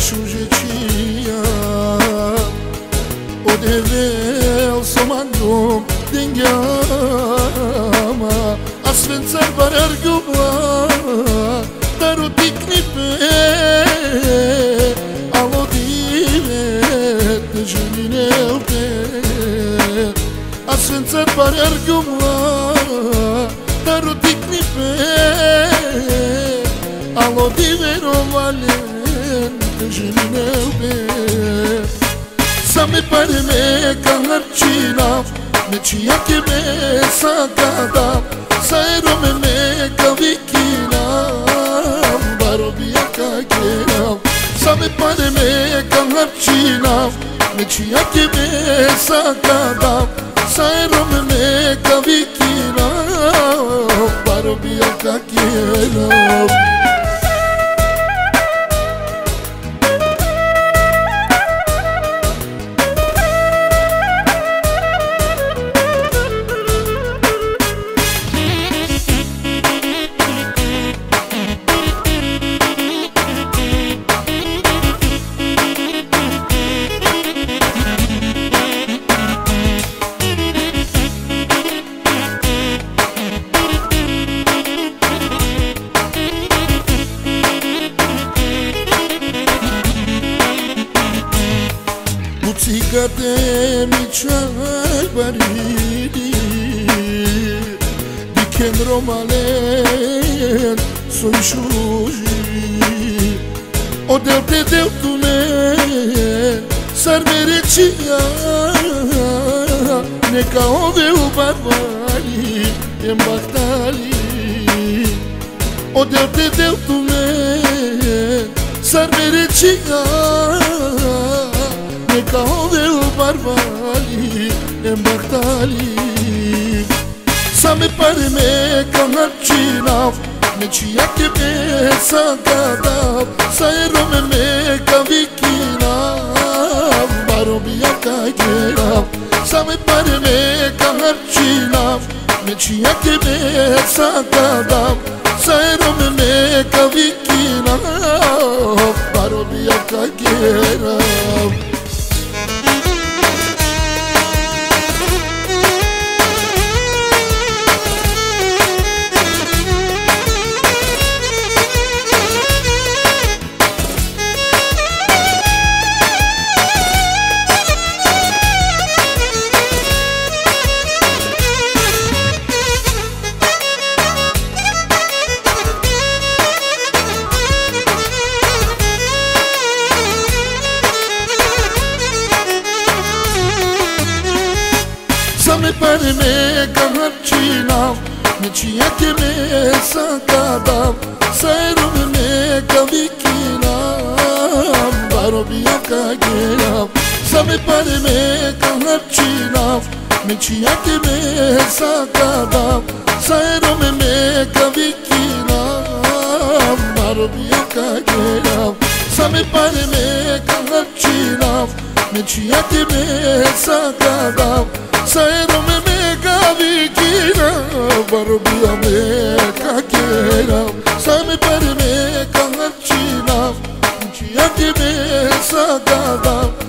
shujeqia O devel së mandum Dingama Asven car barar guma Daru tikni pe Alo divet Në gjënin e upe Asven car barar guma Daru tikni pe Alo divet o valen Në gjënin e upe Sa me pare me ka harqina Me qia ke me sa ka da Sa ero me me ka vikina Baro bia ka kena Sa me pare me ka harqina Me qia ke me sa ka da Sa ero me me ka vikina Baro bia ka kena Академичай бариди Дикенро мален соишужи О дел те дел туне сар меречия Нека ове у барвали ем бахтали O deu te deu tu me Sar mereciam طاول البربالي امبختالي سامي برمي كهر چيناف نچيك بيسا داداف سيرم مي كوي كيناف بارو بيا كايناف سامي برمي كهر چيناف نچيك بيسا داداف سيرم مي كوي كيناف بارو بيا كايناف üzerime kadar çiğnam Niyetime sakadam Seyrumime kavikinam Darubiya kagilam Sami parime kadar çiğnam Niyetime sakadam Seyrumime kavikinam Darubiya kagilam Sami parime kadar çiğnam Niyetime sakadam Seyrumime vikina Varubia me kakera Sami pari me kahar china Chiyaki me sadadam